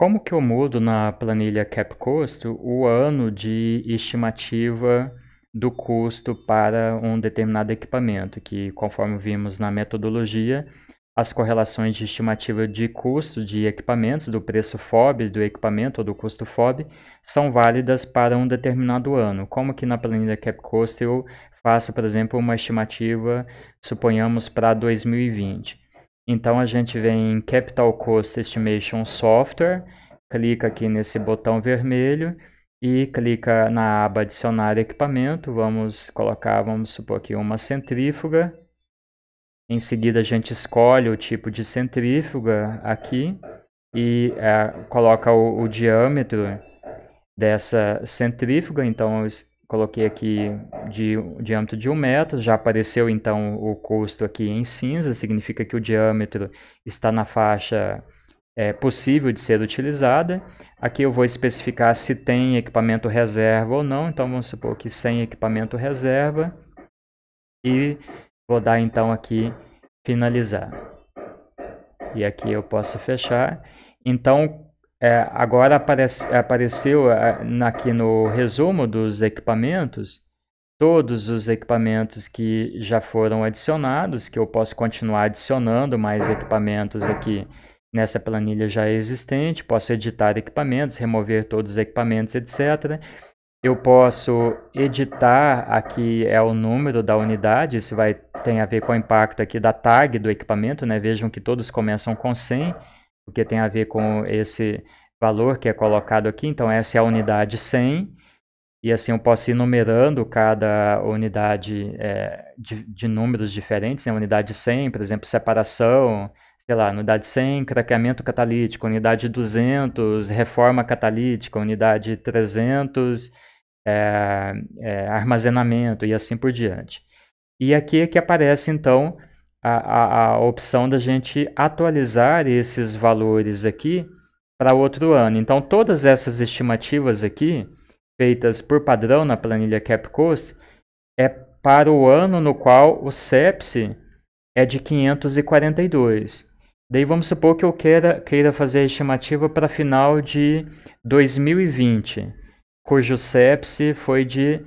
como que eu mudo na planilha CapCost o ano de estimativa do custo para um determinado equipamento, que conforme vimos na metodologia, as correlações de estimativa de custo de equipamentos, do preço FOB do equipamento ou do custo FOB, são válidas para um determinado ano. Como que na planilha CapCost eu faço, por exemplo, uma estimativa, suponhamos, para 2020. Então a gente vem em Capital Cost Estimation Software, clica aqui nesse botão vermelho e clica na aba adicionar equipamento, vamos colocar, vamos supor aqui uma centrífuga. Em seguida a gente escolhe o tipo de centrífuga aqui e é, coloca o, o, diâmetro dessa centrífuga, então coloquei aqui de diâmetro de um metro, já apareceu então o custo aqui em cinza, significa que o diâmetro está na faixa é, possível de ser utilizada. Aqui eu vou especificar se tem equipamento reserva ou não, então vamos supor que sem equipamento reserva e vou dar então aqui finalizar. E aqui eu posso fechar. Então, é, agora aparece, apareceu é, aqui no resumo dos equipamentos, todos os equipamentos que já foram adicionados, que eu posso continuar adicionando mais equipamentos aqui nessa planilha já existente, posso editar equipamentos, remover todos os equipamentos, etc. Eu posso editar, aqui é o número da unidade, isso vai, tem a ver com o impacto aqui da tag do equipamento, né? vejam que todos começam com 100, porque tem a ver com esse valor que é colocado aqui, então essa é a unidade 100, e assim eu posso ir numerando cada unidade é, de, de, números diferentes, né? unidade 100, por exemplo, separação, sei lá, unidade 100, craqueamento catalítico, unidade 200, reforma catalítica, unidade 300, é, é, armazenamento e assim por diante. E aqui é que aparece então a, a, a opção da gente atualizar esses valores aqui para outro ano. Então todas essas estimativas aqui, feitas por padrão na planilha CapCost, é para o ano no qual o CEPSE é de 542. Daí vamos supor que eu queira, queira fazer a estimativa para final de 2020, cujo CEPSE foi de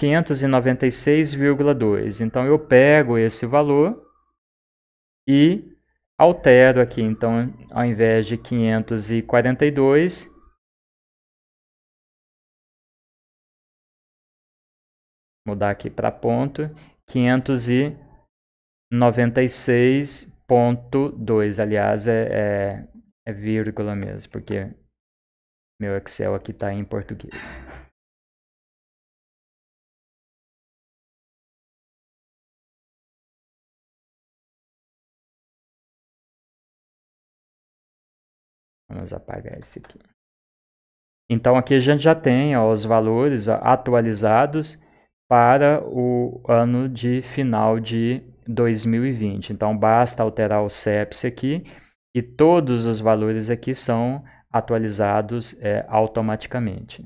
596,2. Então eu pego esse valor e altero aqui. Então, ao invés de 542, mudar aqui para ponto, 500 96.2, aliás, é, é, é vírgula mesmo, porque meu Excel aqui está em português. Vamos apagar esse aqui. Então aqui a gente já tem ó, os valores ó, atualizados para o ano de final de 2020. Então basta alterar o CEPS aqui e todos os valores aqui são atualizados é, automaticamente.